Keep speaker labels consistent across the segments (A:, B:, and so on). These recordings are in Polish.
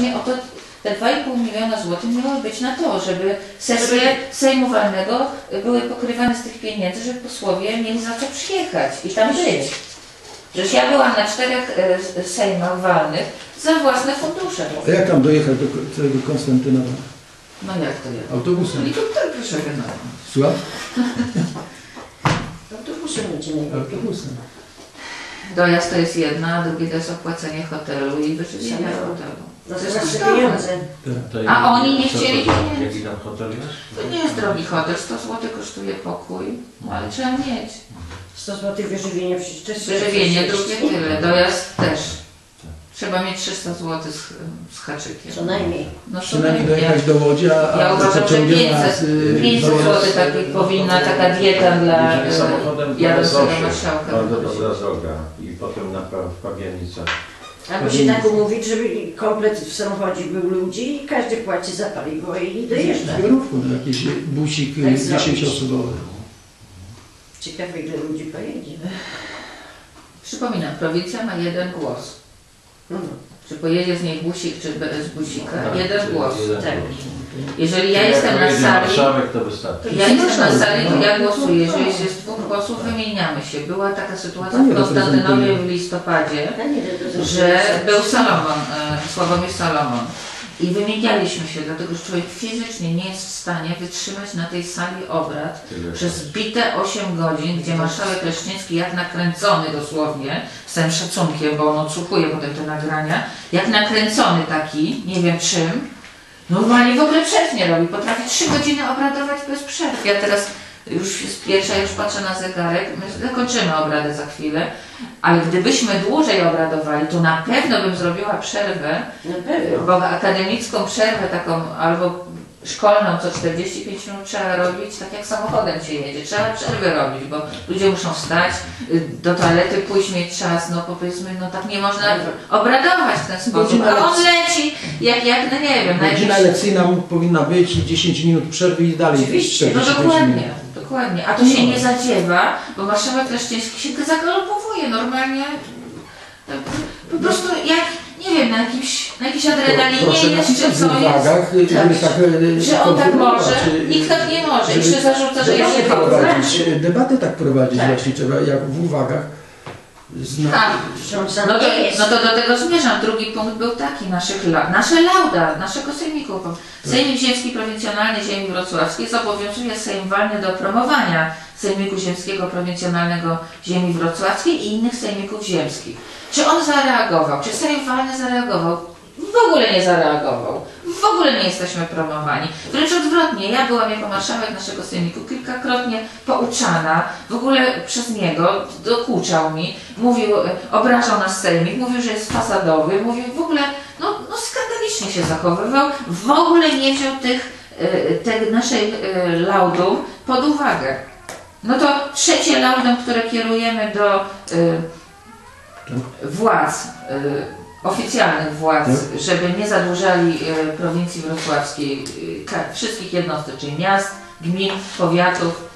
A: właśnie o to, te 2,5 miliona złotych miało być na to, żeby sesje Sejmu Walnego były pokrywane z tych pieniędzy, żeby posłowie mieli za co przyjechać i tam żyć. Przecież ja byłam na czterech e, sejmach walnych za własne fundusze.
B: A jak tam dojechać do tego Konstantynowa?
A: No jak to ja?
B: Autobusem.
A: Helikopter proszę generalnie.
B: Słucham?
C: Autobusem.
B: Autobusem.
A: Dojazd to jest jedna, a drugie to jest opłacenie hotelu i wyżywienie
C: Same
A: w hotelu.
C: No
A: To
C: to
A: jest kosztowne.
C: pieniądze.
A: A oni nie chcieli pieniędzy.
D: Jaki tam hotel jest?
A: To nie jest drogi hotel, 100 zł kosztuje pokój, ale trzeba mieć.
C: 100 zł wyżywienie przecież jest...
A: Wyżywienie drugie tyle, dojazd też. Trzeba mieć 300 zł z, z haczykiem.
C: Co najmniej.
A: No
B: Przynajmniej dojechać do Łodzi, a,
A: Ja uważam, że
B: pociągiem
A: 500,
B: z, y,
A: 500
B: dojazd-
A: zł takiej powinna taka dieta dla
D: Jeżeli samochodem to
A: jadącego marszałka.
D: Bardzo dobra droga i potem na w Pabianicach.
C: Albo się tak umówić, żeby komplet w samochodzie był ludzi i każdy płaci za paliwo i dojeżdża.
B: Zbiorówką, jakiś busik y,
C: Tak zrobić.
B: 10-osobowy.
C: Ciekawe ile ludzi pojedzie.
A: Przypominam, prowincja ma jeden głos.
C: No,
A: Czy pojedzie z niej busik, czy bez busika?
D: Tak,
A: jeden głos.
D: jeden
C: tak.
D: głos.
A: Jeżeli ja jestem na sali,
D: marszałek to wystarczy.
A: ja jestem na sali, to ja głosuję. Jeżeli jest dwóch głosów, wymieniamy się. Była taka sytuacja w Konstantynowie w listopadzie, że był Salomon, e, Sławomir Salomon. I wymienialiśmy się, dlatego że człowiek fizycznie nie jest w stanie wytrzymać na tej sali obrad
D: Tyle.
A: przez bite 8 godzin, gdzie marszałek Leszczyński jak nakręcony dosłownie, z całym szacunkiem, bo on odsłuchuje potem te nagrania, jak nakręcony taki, nie wiem czym, normalnie w ogóle przerw nie robi, potrafi 3 godziny obradować bez przerw. Ja teraz już jest pierwsza, już patrzę na zegarek, my zakończymy obradę za chwilę, ale gdybyśmy dłużej obradowali, to na pewno bym zrobiła przerwę, bo akademicką przerwę taką albo szkolną co 45 minut trzeba robić, tak jak samochodem się jedzie. Trzeba przerwy robić, bo ludzie muszą wstać, y, do toalety pójść, mieć czas, no powiedzmy, no tak nie można obradować w ten sposób.
B: Godzina
A: A on leci jak, jak no nie wiem, na
B: Godzina
A: jakimś...
B: lekcyjna powinna być, 10 minut przerwy i dalej
C: Oczywiście,
A: No
B: 45
A: dokładnie,
B: minut.
A: Dokładnie. A to się nie zadziewa, bo marszałek Leszczyński się zagalopowuje normalnie. tak, Po prostu jak, nie wiem, na jakimś, na jakiejś adrenalinie jest, czy co jest.
B: uwagach, y, żeby tak y,
A: Że on tak może,
B: y,
A: nikt tak nie może. I się zarzuca, że ja
B: debatę
A: się
B: prowadzić, y, Debatę tak prowadzić
C: Tak.
B: właśnie trzeba, jak w uwagach. Zna,
A: Tak. No to, no to do tego zmierzam. Drugi punkt był taki, naszych la, nasze lauda, naszego sejmiku. Sejmik Ziemski Prowincjonalny Ziemi Wrocławskiej zobowiązuje Sejm Walny do promowania Sejmiku Ziemskiego Prowincjonalnego Ziemi Wrocławskiej i innych sejmików ziemskich. Czy on zareagował? Czy Sejm Walny zareagował? W ogóle nie zareagował. W ogóle nie jesteśmy promowani. Wręcz odwrotnie, ja byłam jako marszałek naszego sejmiku kilkakrotnie pouczana, w ogóle przez niego, dokuczał mi, mówił, e, obrażał nas sejmik, mówił, że jest fasadowy, mówił w ogóle, no, no skandalicznie się zachowywał, w ogóle nie wziął tych, e, te naszej laudum pod uwagę. No to trzecie laudum, które kierujemy do e, władz, e, oficjalnych władz, żeby nie zadłużali e, prowincji wrocławskiej, e, wszystkich jednostek, czyli miast, gmin, powiatów,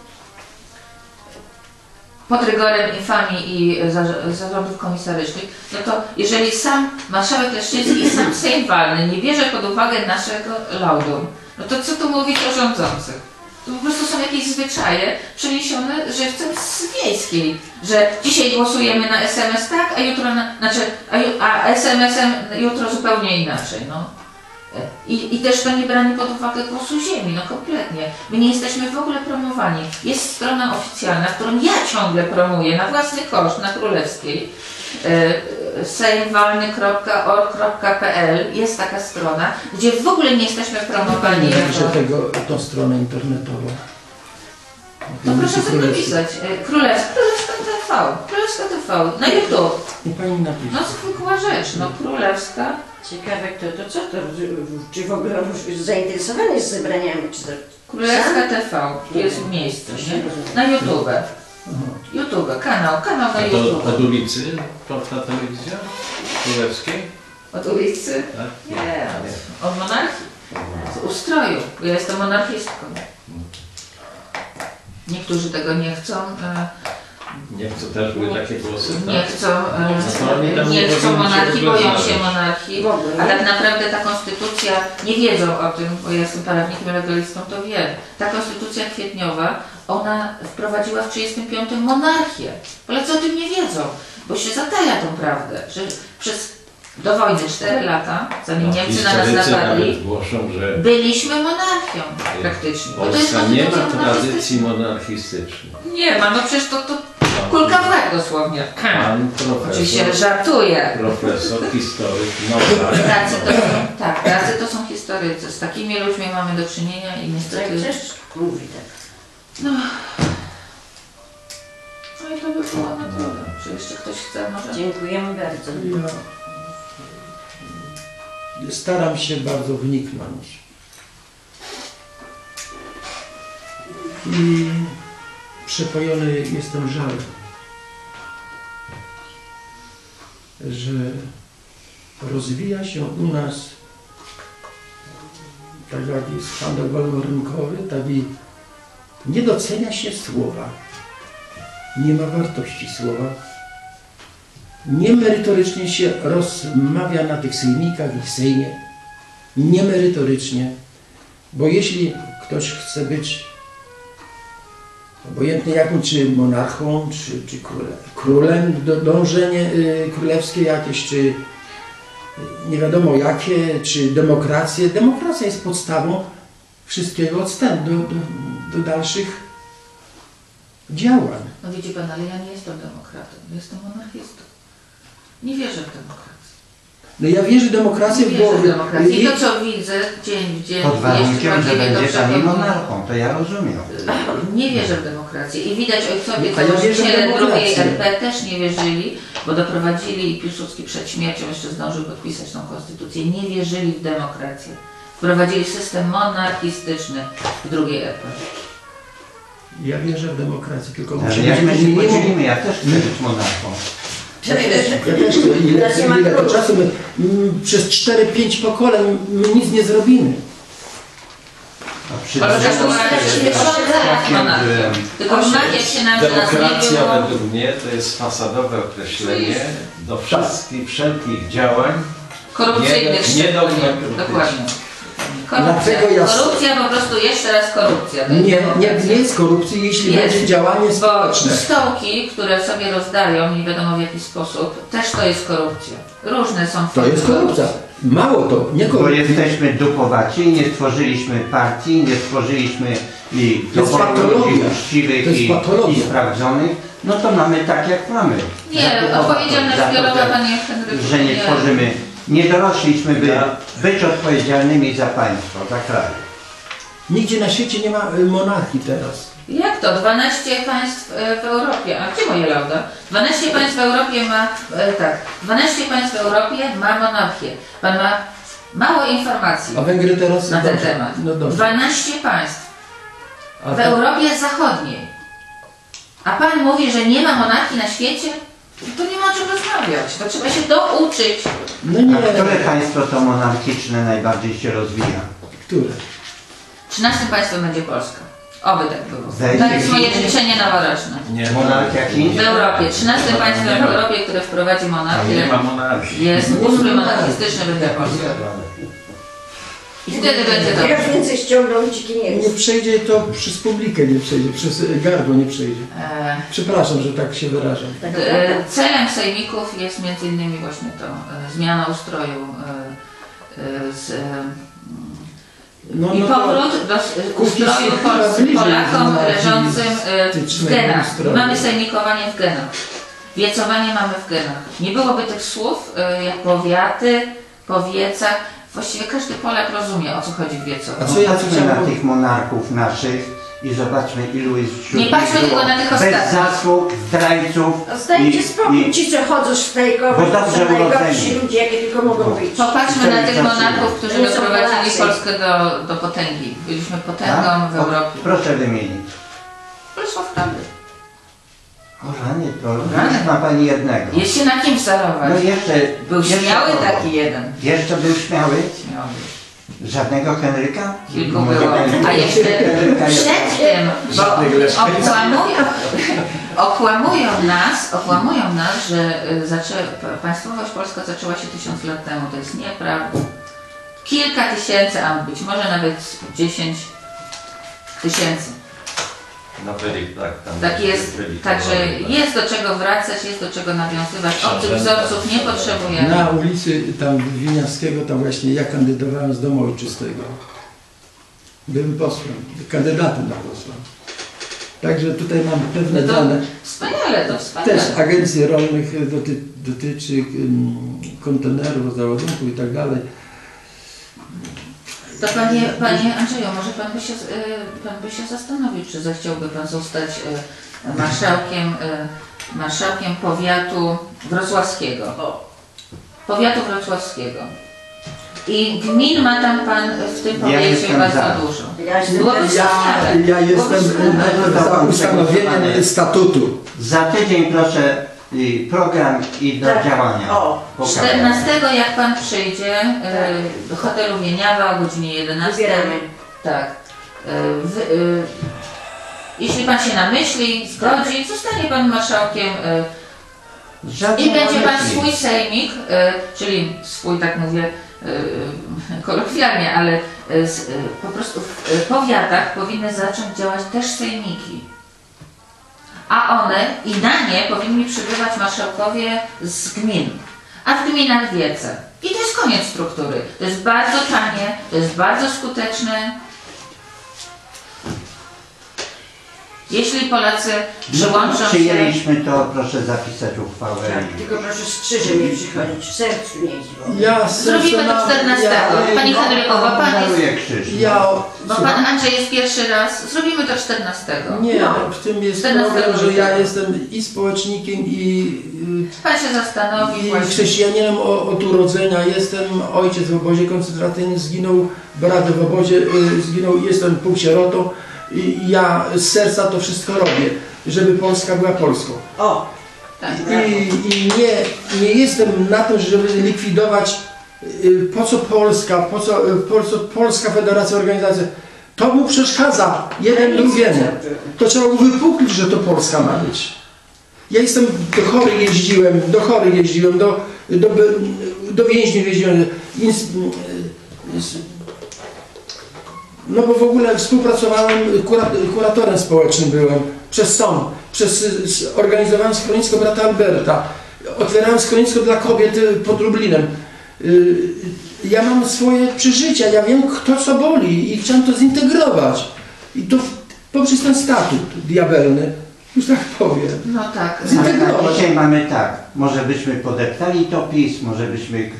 A: pod rygorem infamii i e, zarz- zarządów komisarycznych, no to jeżeli sam marszałek Leszczyński i sam Sejm Walny nie bierze pod uwagę naszego laudum, no to co tu mówić o rządzących? To po prostu są jakieś zwyczaje przeniesione żywcem z wiejskiej, że dzisiaj głosujemy na SMS tak, a jutro na, znaczy, a, a SMS-em jutro zupełnie inaczej, no. I, I też to nie branie pod uwagę głosu ziemi, no kompletnie. My nie jesteśmy w ogóle promowani. Jest strona oficjalna, którą ja ciągle promuję na własny koszt na Królewskiej. E, sejmwalny.org.pl jest taka strona, gdzie w ogóle nie jesteśmy promowani. Jako...
B: tego, tą stronę internetową.
A: No proszę sobie napisać. Królewska, Królewska TV. Królewska TV. Na YouTube.
B: Pani napisze.
A: No zwykła rzecz. No Królewska.
C: Ciekawe kto to, co to, czy w ogóle zainteresowany jest zebraniami, czy to...
A: Królewska TV. Jest miejsce, nie? Na YouTube. YouTube, kanał, kanał na
D: A to
A: YouTube.
D: od ulicy ta telewizja królewskiej?
A: Od ulicy?
D: Tak?
A: Nie, od, od monarchii. Z ustroju. bo Ja jestem monarchistką. Niektórzy tego nie chcą. e,
D: Nie chcą też były takie głosy?
A: Nie
D: tak?
A: chcą,
D: to oni
A: e, nie
D: nie
A: chcą monarchii, boją się monarchii. A
C: nie?
A: tak naprawdę ta konstytucja, nie wiedzą o tym, bo ja jestem prawnikiem legalistą, to wiem. Ta konstytucja kwietniowa, ona wprowadziła w 1935 monarchię. Polacy o tym nie wiedzą, bo się zataja tą prawdę, że przez do wojny 4 lata, zanim
D: No,
A: Niemcy na nas napadli,
D: głoszą, że
A: byliśmy monarchią praktycznie. Bo to jest
D: Polska nie ma tradycji monarchistycznej.
A: Nie ma, no przecież to, to kulka w łeb dosłownie.
D: Pan
A: Oczywiście
D: profesor,
A: żartuję.
D: profesor, historyk, Nowak.
A: Tacy to są, tak, tacy to są historycy. Z takimi ludźmi mamy do czynienia i niestety...
C: Też mówi tak.
A: No. No i to by było na tyle. Czy jeszcze ktoś chce może?
C: Dziękujemy bardzo.
B: Ja staram się bardzo wniknąć. I przepojony jestem żalem, że rozwija się u nas tak jak jest handel wolnorynkowy, tak i nie docenia się słowa. Nie ma wartości słowa. Niemerytorycznie się rozmawia na tych sejmikach i w Sejmie. Niemerytorycznie. Bo jeśli ktoś chce być obojętnie jakim, czy monarchą, czy, czy królem, królem do, dążenie y, królewskie jakieś, czy y, nie wiadomo jakie, czy demokrację. Demokracja jest podstawą wszystkiego odstępu do, do, do dalszych działań.
A: No widzi Pan, ale ja nie jestem demokratą, jestem monarchistą. Nie wierzę w demokrację.
B: No ja wierzę w demokrację,
A: Nie w demokrację. I to co widzę dzień w dzień,
E: Pod warunkiem, że będzie pani monarchą, to ja rozumiem.
A: Nie wierzę w demokrację i widać ojcowie
B: ja w
A: założyciele drugiej. RP też nie wierzyli, bo doprowadzili i Piłsudski przed śmiercią jeszcze zdążył podpisać tą konstytucję, nie wierzyli w demokrację. Wprowadzili system monarchistyczny w drugiej RP.
B: Ja wierzę w demokrację, tylko
E: Ale
B: muszę być
E: się
B: minimum-
E: podzielimy, ja też chcę być monarchą.
B: Ja też chcę, ile,
C: ma
B: ile to czasu, my, mm, przez 4-5 pokoleń my nic nie zrobimy.
E: A
A: Ale monarchia się monarchia.
E: że-
A: Tylko nam, nie
D: Demokracja według mnie to jest fasadowe określenie do wszystkich, wszelkich działań
A: Korupcyjnych
D: Nie- nie demokratycznych.
A: Dokładnie. Korupcja.
B: Dlatego ja-
A: Korupcja po prostu jeszcze raz korupcja.
B: Nie, nie, nie jest korupcji, jeśli
A: Jest.
B: będzie działanie
A: Bo
B: społeczne.
A: stołki, które sobie rozdają, nie wiadomo w jaki sposób, też to jest korupcja. Różne są
B: To jest korupcja. Mało to, nie
E: Bo
B: korupcja.
E: jesteśmy dupowaci, nie stworzyliśmy partii, nie stworzyliśmy i
B: To jest patologia.
E: ludzi
B: To
E: uczciwych
B: jest
E: i,
B: patologia.
E: i sprawdzonych, no to mamy tak jak mamy.
A: Nie, odpowiedzialność
E: za to,
A: zbiorowa,
E: że-
A: panie Henryku.
E: Że nie tworzymy, nie dorośliśmy, by
D: Ja-
E: być odpowiedzialnymi za państwo, za kraj.
B: Nigdzie na świecie nie ma y, monarchii teraz.
A: Jak to? 12 państw e, w Europie. A gdzie moje lauda? 12 państw w Europie ma, e, tak, 12 państw w Europie ma monarchię. Pan ma mało informacji
B: A Węgry teraz...
A: na ten
B: dobrze,
A: temat.
B: No dobrze.
A: 12 państw
B: A
A: w
B: to-
A: Europie Zachodniej. A pan mówi, że nie ma monarchii na świecie? To nie ma o czym rozmawiać. To trzeba się douczyć.
B: No nie,
E: A które państwo to monarchiczne najbardziej się rozwija?
B: które?
A: 13 państwem będzie Polska. Oby tak było.
E: Zajdzie
A: To jest moje
E: Chin.
A: życzenie noworoczne.
D: nie
E: Monarchia
A: W
E: chińska?
A: Europie. 13 państwem w. Europie, które wprowadzi
D: Tam nie
A: monarchię,
D: ma monarchii.
A: jest ustrój monarchistyczny będzie Polska. I wtedy będzie
C: Ja
A: dobrze.
C: więcej ściągnął dziki nie
B: Nie
C: jest.
B: przejdzie to przez publikę, nie przejdzie, przez gardło nie przejdzie.
A: E,
B: Przepraszam, że tak się wyrażam.
A: E, Celem sejmików jest między innymi właśnie to e, zmiana ustroju e, e, z, e,
B: No,
A: i
B: no to-
A: powrót do s-
B: Kukiz
A: ustroju
B: chyba
A: Pols-
B: bliżej
A: Polakom leżącym e, w
B: stycznego
A: genach.
B: ustroju.
A: Mamy sejmikowanie w genach. Wiecowanie mamy w genach. Nie byłoby tych słów e, jak powiaty, powieca. Właściwie każdy Polak rozumie o co chodzi w
B: A
A: wiecowaniu.
B: co ja
E: Patrzmy na tych monarchów naszych i zobaczmy ilu jest wśród
A: Nie patrzmy
E: nich
A: tylko na tych
E: bez
A: ostatnich.
E: zasług, zdrajców.
C: Zdajcie
E: i-
C: spokój,
E: i-
C: ci co chodzą szpejkować,
E: Bo
C: to
E: dobrze
C: są najgorsi
E: urodzeni.
C: ludzie, jakie tylko mogą być.
A: Popatrzmy na tych monarchów, którzy
C: To nie są
A: doprowadzili
C: Polacy.
A: Polskę do, do potęgi. Byliśmy potęgą
E: Tak?
A: w
E: O,
A: Europie.
E: Proszę wymienić. Ranie, to już ma pani jednego.
A: Jest się na kim wzorować.
E: No jeszcze,
A: Był
E: jeszcze
A: śmiały
E: kogo?
A: taki jeden.
E: Jeszcze był śmiały?
A: Śmiały.
E: Żadnego Henryka?
A: Kilku było. A jeszcze przed tym, bo obłamują, Okłamują nas, okłamują nas, że y, zaczę, pa- państwowość polska zaczęła się tysiąc lat temu. To jest nieprawda. Kilka tysięcy, a być może nawet dziesięć tysięcy.
D: No byli, tak. Tam
A: Tak jest. Także
D: tak.
A: jest do czego wracać, jest do czego nawiązywać. Obcych wzorców nie potrzebujemy.
B: Na ulicy tam Winiarskiego, tam właśnie ja kandydowałem z domu ojczystego. Byłem posłem, kandydatem na posła. Także tutaj mam pewne
A: No to
B: dane.
A: wspaniale, to wspaniale.
B: Też agencji rolnych doty, dotyczy um, kontenerów, załadunków i tak dalej.
A: To panie, panie Andrzeju, może pan by, się, y, pan by się zastanowił, czy zechciałby pan zostać y, marszałkiem, y, marszałkiem powiatu wrocławskiego. Powiatu wrocławskiego. I gmin ma tam pan w tym
E: Ja
A: powiecie
E: jestem
A: bardzo
E: za.
A: dużo.
C: Ja jestem
A: Byłoby
C: też-
B: Ja, ja jestem za ustanowieniem statutu.
E: Za tydzień proszę y, program i do
C: Tak.
E: działania.
C: O,
E: Pokażę.
A: 14 jak pan przyjdzie y, do hotelu Wieniawa o godzinie 11.
C: wybieramy.
A: Tak. Y, y, jeśli pan się namyśli, zgodzi, zostanie pan marszałkiem y,
E: Żadnej
A: i będzie pan
E: myśli.
A: swój sejmik, y, czyli swój, tak mówię y, kolokwialnie, ale y, y, po prostu w y, powiatach powinny zacząć działać też sejmiki. A one i na nie powinni przybywać marszałkowie z gmin, a w gminach wiece. I to jest koniec struktury. To jest bardzo tanie, to jest bardzo skuteczne. Jeśli Polacy przyłączą
E: No,
A: się...
E: przyjęliśmy to, proszę zapisać uchwałę.
C: Tak, tylko proszę z krzyżem nie przychodzić, w sercu. Bo...
B: Ja
A: Zrobimy
B: mam-
A: 14.
B: Ja,
A: Pani Henryko, bo pan jest...
E: Daruję krzyż. no.
B: ja,
A: Bo pan Andrzej jest pierwszy raz. Zrobimy to 14.
B: nie,
A: No.
B: w tym jest
A: 14
B: problem, że ja jestem i społecznikiem, i,
A: Pan się zastanowi
B: i
A: właśnie.
B: chrześcijaninem o- od urodzenia. Jestem ojciec w obozie koncentracyjnym, zginął brat w obozie, y, zginął, jestem półsierotą. I ja z serca to wszystko robię, żeby Polska była Polską.
C: O,
A: Tak.
B: I, i nie, nie jestem na to, żeby likwidować y, po co Polska, po co, y, po co Polska Federacja Organizacji. To mu przeszkadza jeden drugiemu. To trzeba mu wypuklić, że to Polska ma być. Ja jestem do chory jeździłem, do chory jeździłem, do, do, do więźniów jeździłem. Ins, no bo w ogóle współpracowałem, kura, kuratorem społecznym byłem przez sąd, przez, s- organizowałem schronisko brata Alberta, otwierałem schronisko dla kobiet y, pod Lublinem. Y, Ja mam swoje przeżycia, ja wiem kto co boli i chciałem to zintegrować. I to w- poprzez ten statut diabelny, już tak powiem.
A: No tak.
E: Ale
B: Zintegrować.
E: dzisiaj mamy tak, może byśmy podeptali to PiS, może byśmy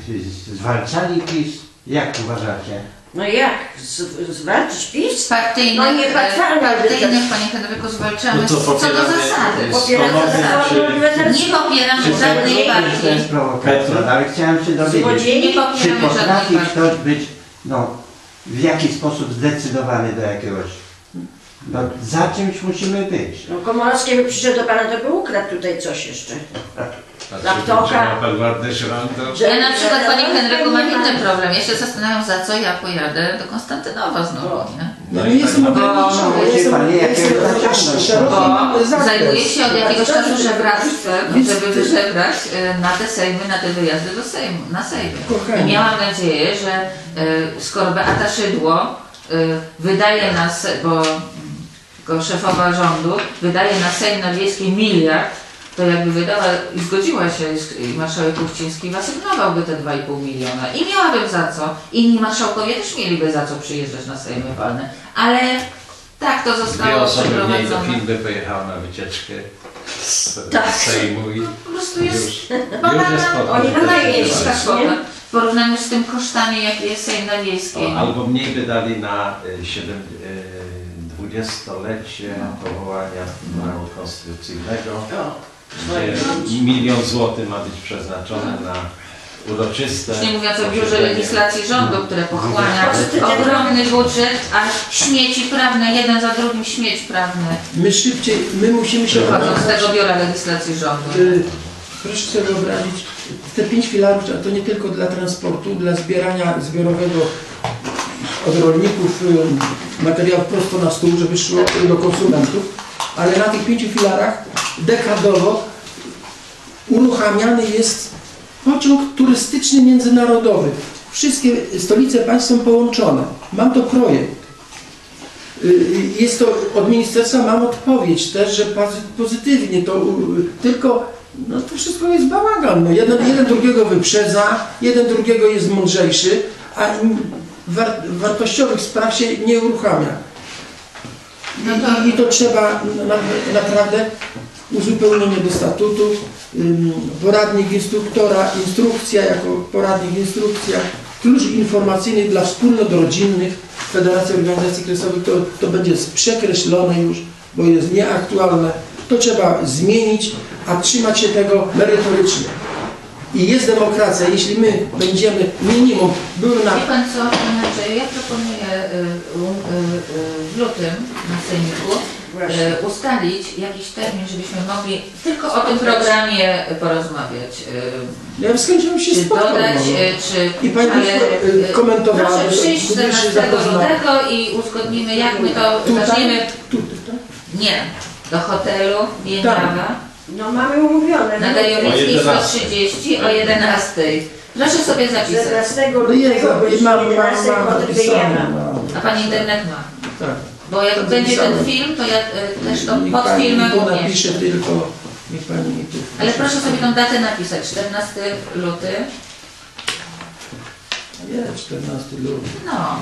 E: zwalczali PiS. Jak uważacie?
C: No jak? Z, zwalczyć PiS?
A: Partyjnych,
C: No nie
A: e,
C: patrzalne,
A: partyjnych, Panie Henryku, zwalczamy
D: No to
A: co do
D: popieramy,
A: zasady.
C: uniwersyteckie.
A: Nie popieramy
E: Czy
A: żadnej
E: to jest
A: partii.
E: prowokacja, ale chciałem się dowiedzieć,
C: Złodziei?
A: Nie
E: czy
A: popieramy
E: potrafi
A: żadnej partii.
E: ktoś być no, w jakiś sposób zdecydowany do jakiegoś... No, za czymś musimy być.
C: No Komorowski by przyszedł do pana, to by ukradł tutaj coś jeszcze. Laptopa.
A: Ja na przykład, Panie
C: no,
A: Henryku, mam inny problem. Ja się zastanawiam, za co ja pojadę do Konstantynowa znowu, nie?
B: No nie jestem
A: Bo-
B: ograniczony,
E: Musi
B: jestem, szerokim
A: Bo
B: zakres.
A: zajmuję się od jakiegoś czasu żebractwem, żeby wyżebrać e, na te sejmy, na te wyjazdy do sejmu, na sejmy. I miałam nadzieję, że e, skoro Beata Szydło e, wydaje na, se- bo mm, szefowa rządu, wydaje na Sejm na Wiejski miliard, to jakby wydała i zgodziła się i marszałek Kuchciński wyasygnowałby te 2,5 miliona i miałabym za co. Inni marszałkowie też mieliby za co przyjeżdżać na Sejmy walne. Ale tak to
D: Dwie
A: zostało
D: osoby mniej do
A: przeprowadzone.
D: Chin by pojechały na wycieczkę z
C: Tak.
D: Sejmu i
A: Po prostu jest
D: już, już jest
A: banalna,
D: spoko.
C: Oni
A: niska
C: się,
A: kwota
C: nie?
A: w porównaniu z tym kosztami, jakie jest Sejm na Wiejskiej.
D: O, albo mniej by dali na y, siedem- y, dwudziestolecie powołania Trybunału Konstytucyjnego, milion złotych ma być przeznaczone na uroczyste...
A: Już nie mówiąc o biurze legislacji rządu, które pochłania ogromny budżet, a śmieci prawne, jeden za drugim śmieć prawny
B: My szybciej, my musimy się
A: wychodzą z tego biura legislacji rządu.
B: Y, Proszę sobie wyobrazić, te pięć filarów to nie tylko dla transportu, dla zbierania zbiorowego od rolników y, materiałów prosto na stół, żeby szło do konsumentów, ale na tych pięciu filarach dekadowo uruchamiany jest pociąg turystyczny międzynarodowy. Wszystkie stolice państw są połączone. Mam to projekt. Y, Jest to od ministerstwa mam odpowiedź też, że pozy- pozytywnie to tylko no to wszystko jest bałagan. No, jeden, jeden drugiego wyprzedza, jeden drugiego jest mądrzejszy, a war, wartościowych spraw się nie uruchamia.
A: No to-
B: I, I to trzeba na, naprawdę uzupełnienie do statutu, poradnik instruktora, instrukcja jako poradnik instrukcja, klucz informacyjny dla wspólnot rodzinnych Federacji Organizacji Kresowych, to, to będzie przekreślone już, bo jest nieaktualne. To trzeba zmienić, a trzymać się tego merytorycznie. I jest demokracja, jeśli my będziemy minimum, były na
A: Wie pan co, inaczej, ja proponuję y, y, y, w lutym na sejmiku
C: Właśnie.
A: y, ustalić jakiś termin, żebyśmy mogli tylko o tym programie porozmawiać. y,
B: Ja z chęcią się
A: Czy dodać,
B: no.
A: y, czy...
B: I pani
A: ale,
B: komentowała,
A: Proszę
B: że
A: przyjść
B: gdyby się
A: 14
B: zapoznała.
A: lutego i uzgodnimy, jak my to
B: Tutaj?
A: zaczniemy.
B: Tutaj, tak?
A: Nie, do hotelu Jeniawa
C: No mamy umówione.
A: na
D: O
A: Gajowickiej
D: 11.
A: 130 o 11. Proszę sobie zapisać.
C: 14
B: No jest,
C: lutego
B: i
C: godziny
B: mam, mam,
C: 11
B: mam mam.
A: A pani internet ma.
B: Tak.
A: Bo jak
B: To
A: będzie ten film, to ja y, też to
B: Niech
A: pod
B: pani
A: filmem
B: tu
A: umieszczę.
B: napisze tylko, niech pani mi tu
A: Ale
B: wpisze.
A: proszę sobie tą datę napisać, 14 luty.
B: Nie, 14 luty.
A: No.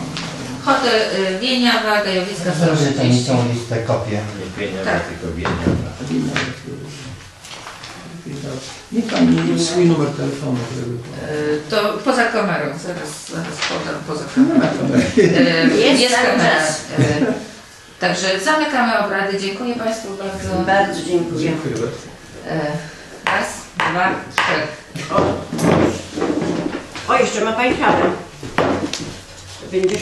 A: Hotel y, Wieniawa, Gajowicka
E: Zrobię tę
A: 130.
E: tą listę, kopię.
D: Nie pieniądze,
A: Tak.
D: tylko wieniawa.
B: Niech pani swój numer telefonu, którego
A: Y, To poza kamerą, zaraz, zaraz podam poza
B: Nie
A: kamerą.
B: ma kamery.
A: Y,
C: Jest
A: Jest
C: cały
A: kamera. Y, Także zamykamy obrady. Dziękuję Państwu bardzo.
C: Bardzo dziękuję.
B: Dziękuję bardzo.
A: Y, Raz, dwa, trzy.
C: O, o jeszcze ma Pani kawę. Będzie